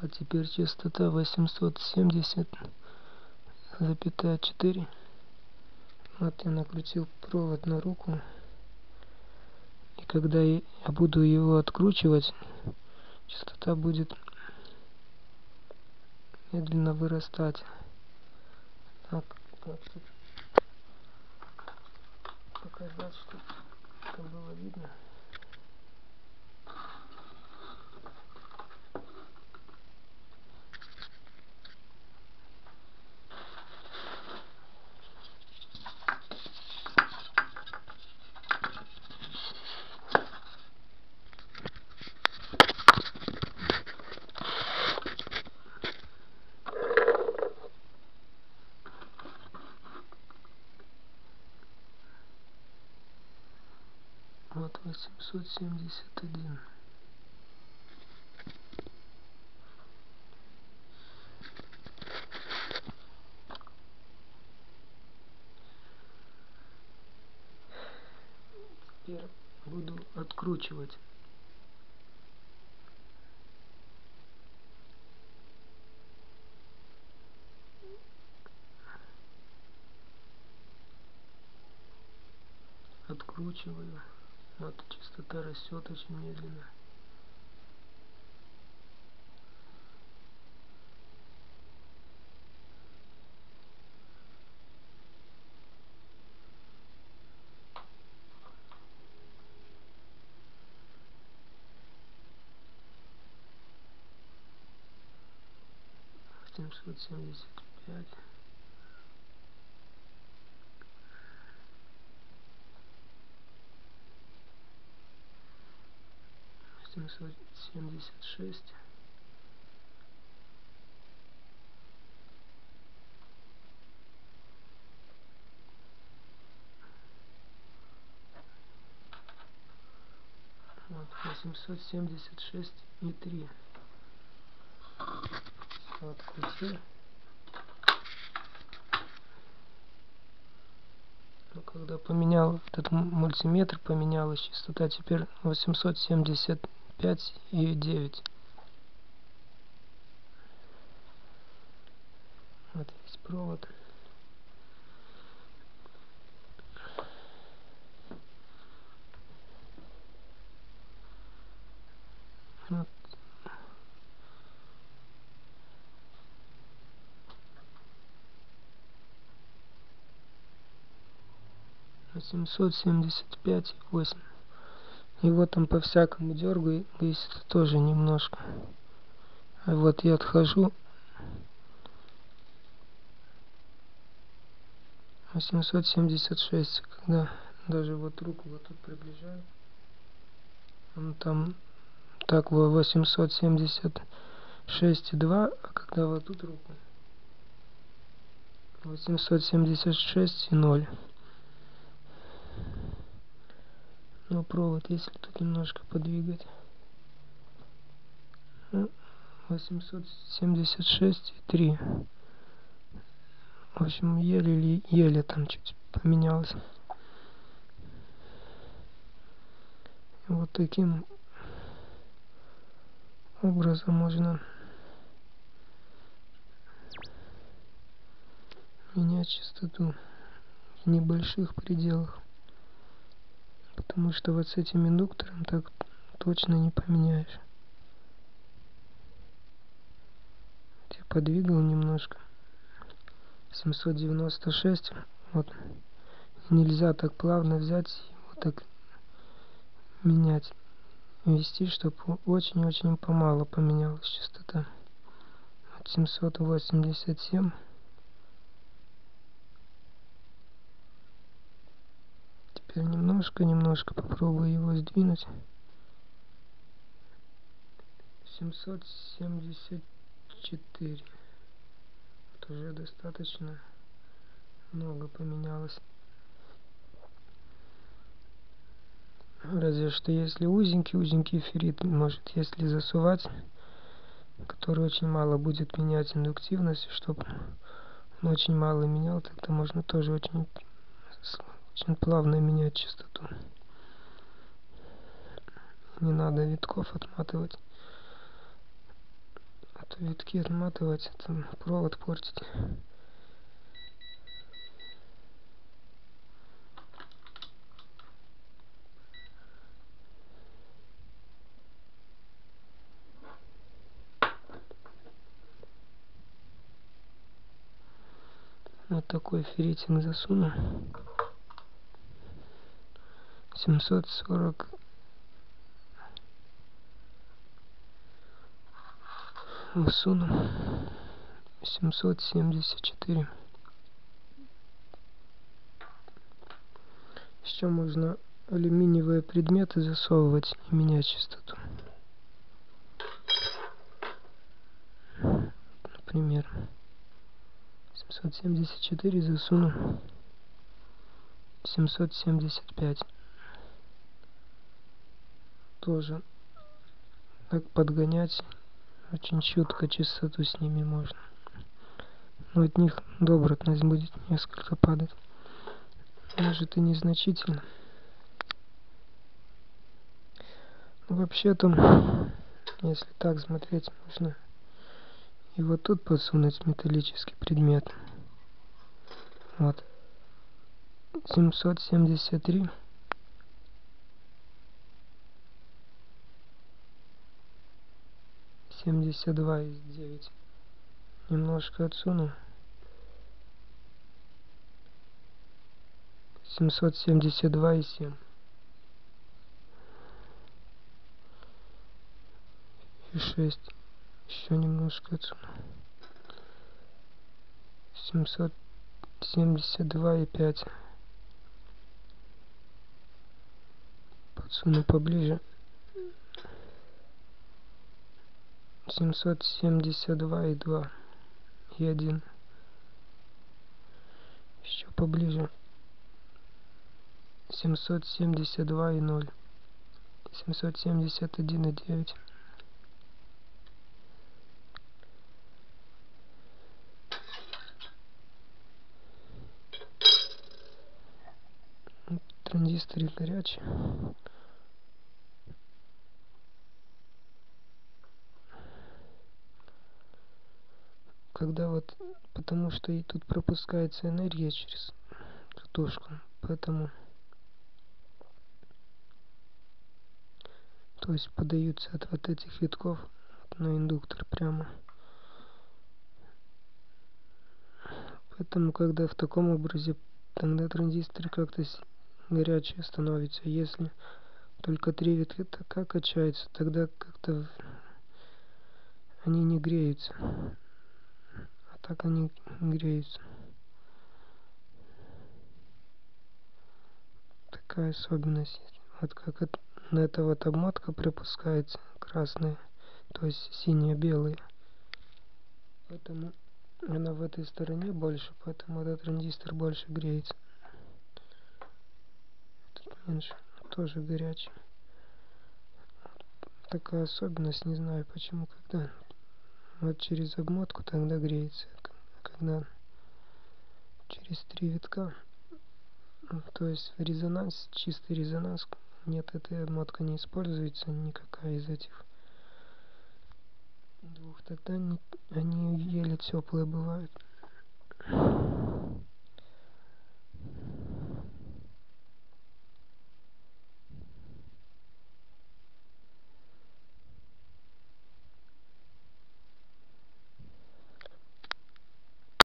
Вот теперь частота 870 запятая 4 вот я накрутил провод на руку. И когда я буду его откручивать частота будет медленно вырастать. Так как тут показать чтобы было видно вот восемьсот семьдесят один. Теперь буду откручивать. Откручиваю вот частота растет очень медленно. Семьсот семьдесят пять семьсот семьдесят шесть. Вот восемьсот семьдесят шесть и три. Открутил ну, когда поменял этот мультиметр поменялась частота теперь восемьсот семьдесят пять и девять. Вот весь провод. Вот. восемьсот семьдесят пять восемь и вот там по-всякому дергает, есть тоже немножко. А вот я отхожу. 876, когда даже вот руку вот тут приближаю. Он там так 876,2, а когда вот тут руку 876,0. Но провод если тут немножко подвигать. 876 и 3 в общем еле еле там чуть поменялось. Вот таким образом можно менять частоту в небольших пределах потому что вот с этим индуктором так точно не поменяешь. Я подвигал немножко. 796 вот. Нельзя так плавно взять и вот так менять. Вести чтобы очень-очень помало поменялась частота. 787 теперь немножко немножко попробую его сдвинуть. Семьсот семьдесят четыре. Вот уже достаточно много поменялось. Разве что если узенький узенький феррит может если засувать который очень мало будет менять индуктивность чтобы он очень мало менял тогда можно тоже очень очень плавно менять частоту. Не надо витков отматывать. А то витки отматывать это провод портить. Вот такой ферритинг засуну 740 высуну 774 еще можно алюминиевые предметы засовывать и менять частоту? Например 774 засуну 775 тоже так подгонять. Очень чутко частоту с ними можно. Но от них добротность будет несколько падать. Может и незначительно. Вообще-то если так смотреть можно и вот тут подсунуть металлический предмет. Вот. 773 семьдесят два из девять. Немножко отсуну семьсот семьдесят два и семь. И шесть. Еще немножко отсюда. Семьсот семьдесят два и пять. Подсуну поближе семьсот семьдесят два и два. И один. Еще поближе. семьсот семьдесят два и ноль. семьсот семьдесят один и девять. Транзисторы горячие когда вот потому что и тут пропускается энергия через катушку поэтому то есть подаются от вот этих витков на индуктор прямо. Поэтому когда в таком образе тогда транзистор как-то горячее становится если только три витка качаются? Тогда как-то они не греются так они греются. Такая особенность. Вот как это, это вот обмотка пропускается красная то есть синяя белая. Поэтому она в этой стороне больше поэтому этот транзистор больше греется. Меньше тоже горячий. Такая особенность не знаю почему когда вот через обмотку тогда греется когда через три витка. То есть резонанс чистый резонанс нет эта обмотка не используется никакая из этих двух тогда они еле теплые бывают